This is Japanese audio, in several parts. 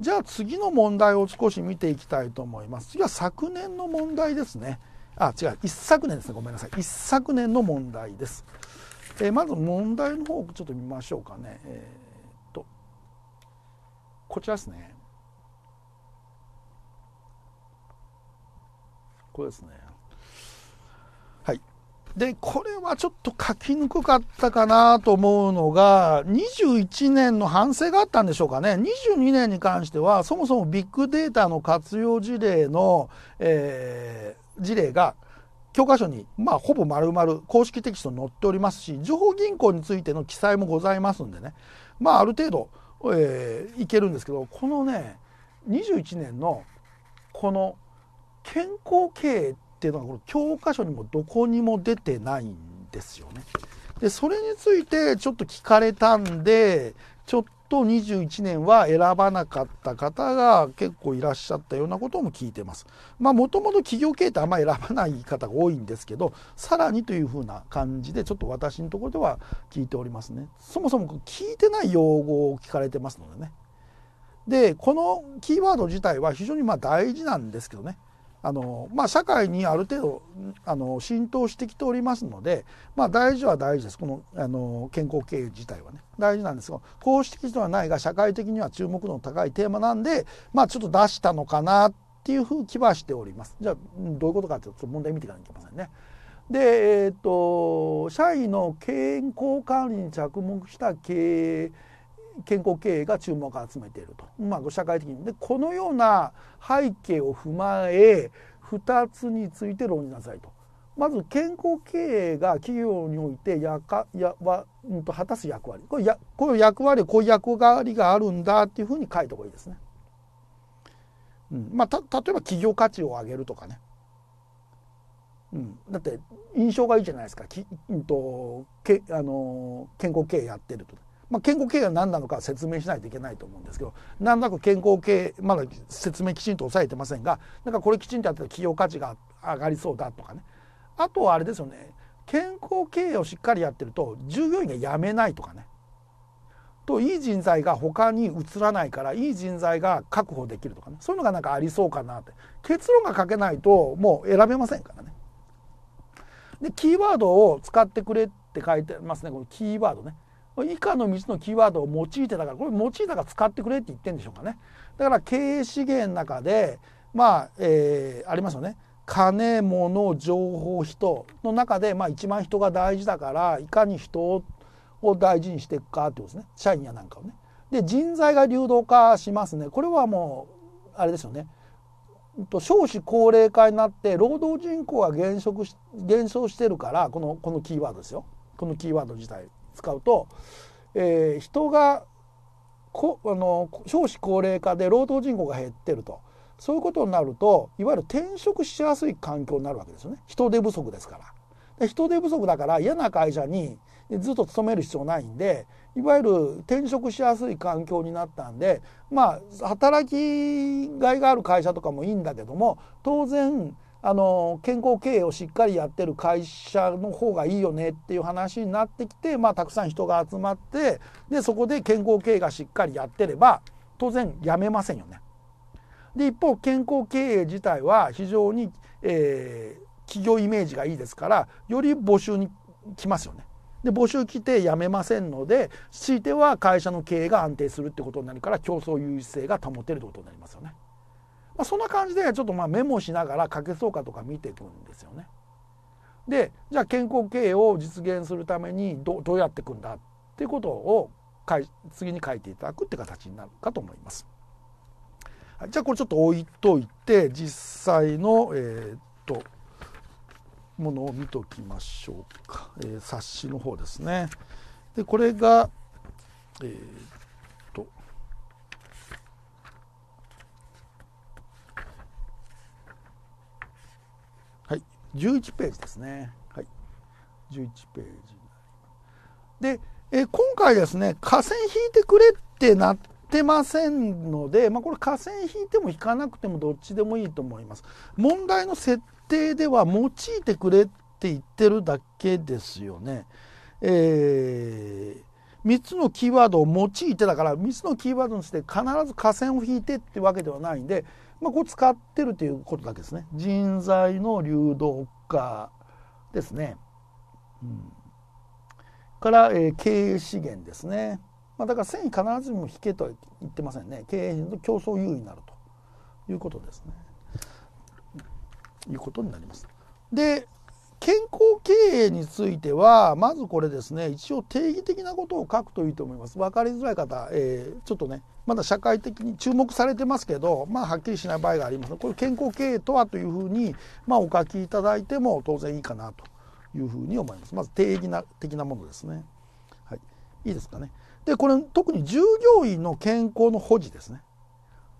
じゃあ次の問題を少し見ていきたいと思います。次は昨年の問題ですね。あ、違う、一昨年ですね。ごめんなさい。一昨年の問題です。えー、まず問題の方をちょっと見ましょうかね。えー、っと、こちらですね。これですね。で、これはちょっと書きにくかったかなと思うのが、21年の反省があったんでしょうかね。22年に関しては、そもそもビッグデータの活用事例の、えー、事例が教科書に、まあ、ほぼ丸々公式テキストに載っておりますし、情報銀行についての記載もございますんでね、まあ、ある程度、えー、いけるんですけど、このね、21年のこの健康経営っていうのはこの教科書にもどこにも出てないんですよね。でそれについてちょっと聞かれたんでちょっと21年は選ばなかった方が結構いらっしゃったようなことも聞いてます。まあもともと企業経営ってあんまり選ばない方が多いんですけどさらにというふうな感じでちょっと私のところでは聞いておりますね。そもそも聞いてない用語を聞かれてますのでね。でこのキーワード自体は非常にまあ大事なんですけどねあの、まあ、社会にある程度あの浸透してきておりますので、まあ、大事は大事です。このあの健康経営自体はね。大事なんですが公式ではないが社会的には注目度の高いテーマなんで、まあ、ちょっと出したのかなっていうふう気はしております。じゃあどういうことかというと問題見ていかなきゃいけませんね。で、えーと、と社員の健康管理に着目した経営健康経営が注目を集めていると、まあ、社会的に。でこのような背景を踏まえ2つについて論じなさいと。まず健康経営が企業においてやかやは、うん、と果たす役割。これやこういう役割こういう役割があるんだっていうふうに書いた方がいいですね。うん。まあ、た例えば企業価値を上げるとかね、うん、だって印象がいいじゃないですか。き、うんと、けあの健康経営やってると。まあ、健康経営が何なのか説明しないといけないと思うんですけど何となく健康経営まだ説明きちんと押さえてませんがなんかこれきちんとやってた企業価値が上がりそうだとかね。あとはあれですよね。健康経営をしっかりやってると従業員が辞めないとかね。といい人材が他に移らないからいい人材が確保できるとかね。そういうのがなんかありそうかなって。結論が書けないともう選べませんからね。でキーワードを使ってくれって書いてますねこのキーワードね。以下の3つのキーワードを用いてたからこれ用いたから使ってくれって言ってんでしょうかね。だから経営資源の中でまあ、えー、ありますよね。金物情報人の中で、まあ、一番人が大事だからいかに人を大事にしていくかってことですね。社員やなんかをね。で人材が流動化しますね。これはもうあれですよね。少子高齢化になって労働人口が減少し減少してるからこのこのキーワードですよ。このキーワード自体。使うと、えー、人がこあの少子高齢化で労働人口が減ってるとそういうことになるといわゆる転職しやすい環境になるわけですよね人手不足ですから。で人手不足だから嫌な会社にずっと勤める必要ないんでいわゆる転職しやすい環境になったんでまあ働きがいがある会社とかもいいんだけども当然あの健康経営をしっかりやってる会社の方がいいよねっていう話になってきて、まあ、たくさん人が集まってでそこで健康経営がしっかりやってれば当然やめませんよね。で一方健康経営自体は非常に、えー、企業イメージがいいですからより募集に来ますよね。で募集来て辞めませんので強いては会社の経営が安定するってことになるから競争優位性が保てるってことになりますよね。まあ、そんな感じでちょっとまあメモしながら書けそうかとか見ていくんですよね。でじゃあ健康経営を実現するためにどどうやっていくんだっていうことを次に書いていただくって形になるかと思います。はい、じゃあこれちょっと置いといて実際のえー、っとものを見ときましょうか、えー、冊子の方ですね。でこれが、えー、11ページですね。はい、11ページ。で、え今回ですね、河川引いてくれってなってませんので、まあ、これ河川引いても引かなくてもどっちでもいいと思います。問題の設定では用いてくれって言ってるだけですよね。えー3つのキーワードを用いてだから3つのキーワードにして必ず下線を引いてってわけではないんで、まあ、こう使ってるということだけですね。人材の流動化ですね、うん、から、えー、経営資源ですね、まあ、だから繊維必ずしも引けとは言ってませんね。経営の競争優位になるということですね。いうことになります。で健康経営についてはまずこれですね一応定義的なことを書くといいと思います。分かりづらい方、えー、ちょっとねまだ社会的に注目されてますけどまあはっきりしない場合があります。これ健康経営とはというふうに、まあ、お書きいただいても当然いいかなというふうに思います。まず定義な的なものですね。はい。いいですかね。でこれ特に従業員の健康の保持ですね。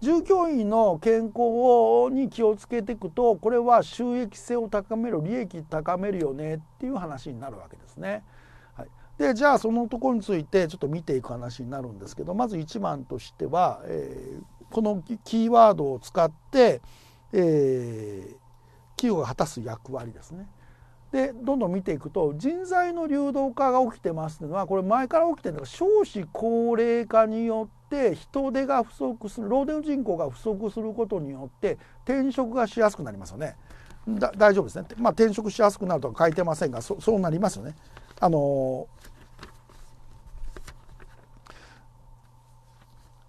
従業員の健康に気をつけていくとこれは収益性を高める利益高めるよねっていう話になるわけですね。はい、でじゃあそのところについてちょっと見ていく話になるんですけどまず1番としては、えー、このキーワードを使って、えー、企業が果たす役割ですね。でどんどん見ていくと人材の流動化が起きてますっていうのはこれ前から起きてるのが少子高齢化によって人手が不足する労働人口が不足することによって転職がしやすくなりますよね。だ大丈夫ですね、まあ、転職しやすくなるとは書いてませんがそそうなりますよね。あの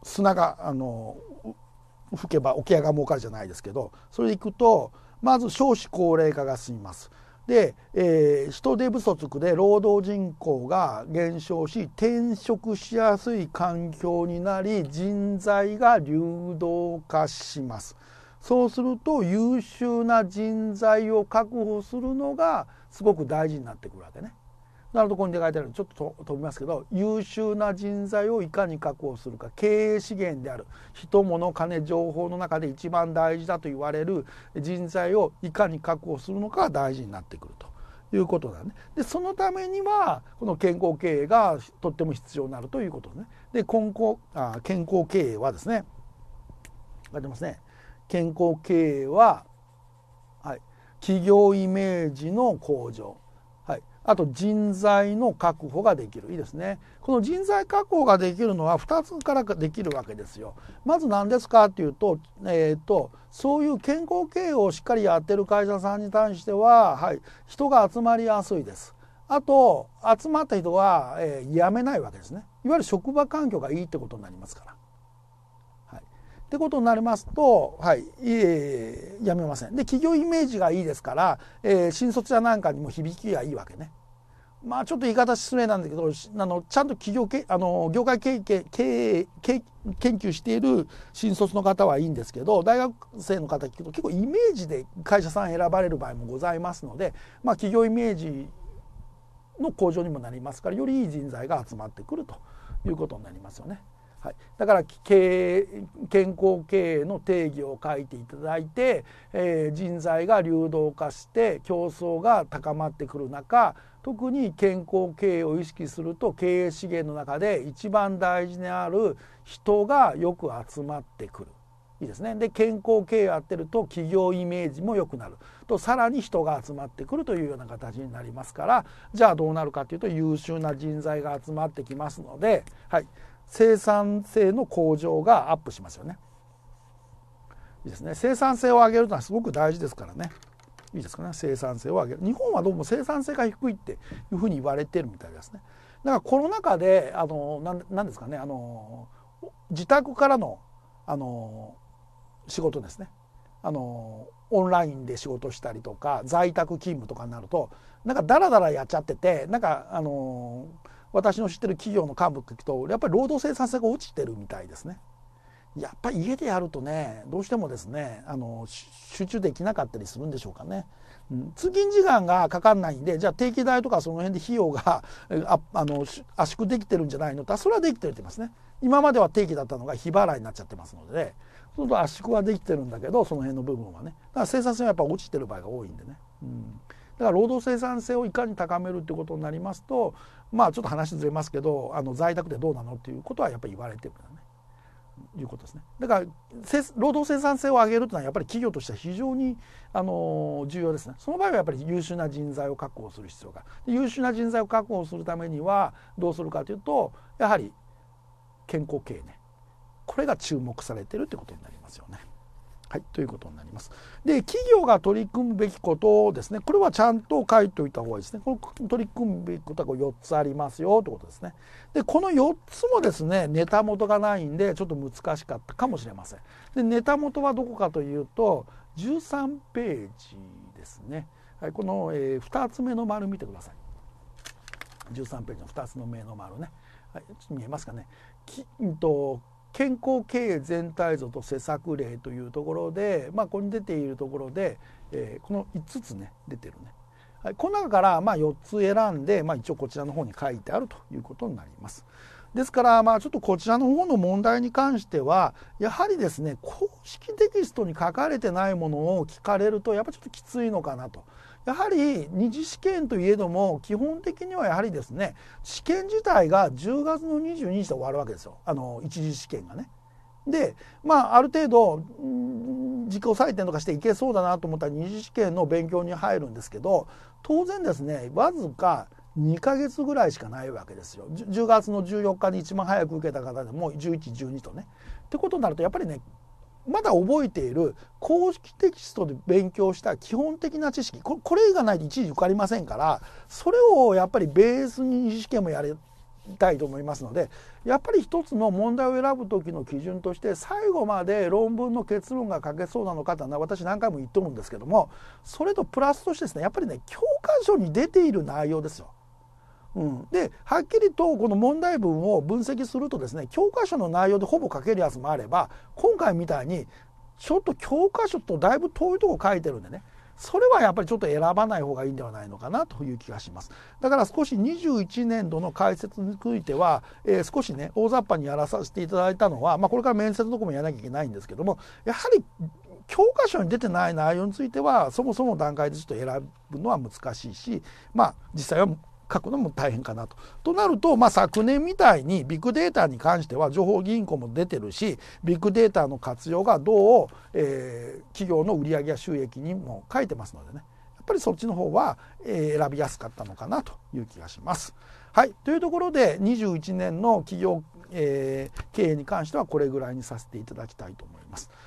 砂があの吹けば桶屋が儲かるじゃないですけどそれでいくとまず少子高齢化が進みます。で、えー、人手不足で労働人口が減少し転職しやすい環境になり人材が流動化しますそうすると優秀な人材を確保するのがすごく大事になってくるわけね。なるとここに書いてあるちょっと飛びますけど優秀な人材をいかに確保するか経営資源である人物金情報の中で一番大事だと言われる人材をいかに確保するのかが大事になってくると。いうことだね。でそのためにはこの健康経営がとっても必要になるということでね。で今後あ健康経営はですね書いてますね。健康経営は、はい、企業イメージの向上あと人材の確保ができる。いいですね。この人材確保ができるのは2つからできるわけですよ。まず何ですかっていうと,、えーと、そういう健康経営をしっかりやってる会社さんに対しては、はい、人が集まりやすいです。あと集まった人は、えー、辞めないわけですね。いわゆる職場環境がいいってことになりますから。ってことになりますと、はい、えー、やめません。で、企業イメージがいいですから、えー、新卒者なんかにも響きがいいわけね。まあちょっと言い方失礼なんだけど、あのちゃんと企業けあの業界経経経経研究している新卒の方はいいんですけど、大学生の方聞くと結構イメージで会社さん選ばれる場合もございますので、まあ企業イメージの向上にもなりますから、よりいい人材が集まってくるということになりますよね。はい、だから経営健康経営の定義を書いていただいて、えー、人材が流動化して競争が高まってくる中特に健康経営を意識すると経営資源の中で一番大事である人がよく集まってくる。いいですね。で健康経営やってると企業イメージも良くなるとさらに人が集まってくるというような形になりますからじゃあどうなるかというと優秀な人材が集まってきますので、はい、生産性の向上がアップしますよね。いいですね。生産性を上げるのはすごく大事ですからね。いいですかね。生産性を上げる。日本はどうも生産性が低いっていうふうに言われてるみたいですね。だからコロナ禍であのなんですかねあの自宅からのあの仕事ですね。あのオンラインで仕事したりとか在宅勤務とかになるとなんかダラダラやっちゃっててなんかあの私の知ってる企業の幹部聞くとやっぱり労働生産性が落ちてるみたいですね。やっぱり家でやるとねどうしてもですねあの集中できなかったりするんでしょうかね。うん、通勤時間がかかんないんでじゃあ定期代とかその辺で費用がああの圧縮できてるんじゃないの？とそれはできてるって言いますね。今までは定期だったのが日払いになっちゃってますのでそうすると圧縮はできてるんだけどその辺の部分はねだから生産性はやっぱ落ちてる場合が多いんでね。うんだから労働生産性をいかに高めるってことになりますとまあちょっと話ずれますけどあの在宅でどうなのっていうことはやっぱり言われてるんだね。いうことですね。だから労働生産性を上げるというのはやっぱり企業としては非常にあの重要ですね。その場合はやっぱり優秀な人材を確保する必要が優秀な人材を確保するためにはどうするかというとやはり健康経営ねこれが注目されてるということになりますよね。はい、ということになります。で、企業が取り組むべきことをですね、これはちゃんと書いておいた方がいいですね。この取り組むべきことは4つありますよということですね。で、この4つもですね、ネタ元がないんで、ちょっと難しかったかもしれません。で、ネタ元はどこかというと、13ページですね。はい、この、えー、2つ目の丸見てください。13ページの2つの目の丸ね。はい、ちょっと見えますかね。きんと健康経営全体像と施策例というところで、まあ、ここに出ているところで、えー、この5つね出てるね、はい、この中からま4つ選んで、まあ、一応こちらの方に書いてあるということになります。ですからまあちょっとこちらの方の問題に関してはやはりですね公式テキストに書かれてないものを聞かれるとやっぱちょっときついのかなと。やはり二次試験といえども基本的にはやはりですね試験自体が10月の22日で終わるわけですよあの一次試験がね。でまあある程度自己採点とかしていけそうだなと思ったら二次試験の勉強に入るんですけど当然ですねわずか2ヶ月ぐらいしかないわけですよ10月の14日に一番早く受けた方でも1112とね。ってことになるとやっぱりねまだ覚えている公式テキストで勉強した基本的な知識これがないと一時受かりませんからそれをやっぱりベースに試験もやりたいと思いますのでやっぱり一つの問題を選ぶ時の基準として最後まで論文の結論が書けそうなのかというのは私何回も言ってるんですけどもそれとプラスとしてですねやっぱりね教科書に出ている内容ですよ。うん、ではっきりとこの問題文を分析するとですね教科書の内容でほぼ書けるやつもあれば今回みたいにちょっと教科書とだいぶ遠いとこ書いてるんでねそれはやっぱりちょっと選ばない方がいいんではないのかなという気がします。だから少し21年度の解説については、えー、少しね大雑把にやらさせていただいたのは、まあ、これから面接のとこもやらなきゃいけないんですけどもやはり教科書に出てない内容についてはそもそも段階でちょっと選ぶのは難しいしまあ実際は書くのも大変かなと。となると、まあ、昨年みたいにビッグデータに関しては情報銀行も出てるしビッグデータの活用がどう、えー、企業の売上や収益にも書いてますのでねやっぱりそっちの方は、えー、選びやすかったのかなという気がします。はいというところで21年の企業、えー、経営に関してはこれぐらいにさせていただきたいと思います。